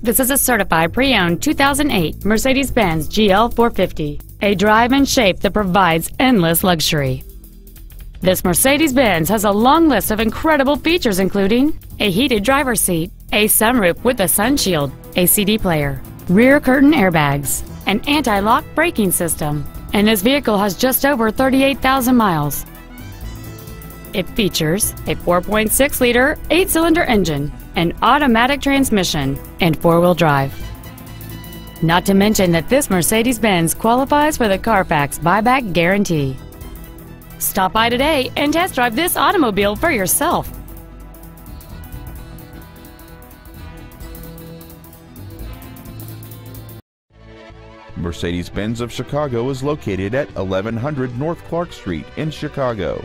This is a certified pre-owned 2008 Mercedes-Benz GL 450, a drive and shape that provides endless luxury. This Mercedes-Benz has a long list of incredible features including a heated driver's seat, a sunroof with a sunshield, a CD player, rear curtain airbags, an anti-lock braking system, and this vehicle has just over 38,000 miles. It features a 4.6-liter, 8-cylinder engine, an automatic transmission, and four-wheel drive. Not to mention that this Mercedes-Benz qualifies for the Carfax buyback guarantee. Stop by today and test drive this automobile for yourself. Mercedes-Benz of Chicago is located at 1100 North Clark Street in Chicago.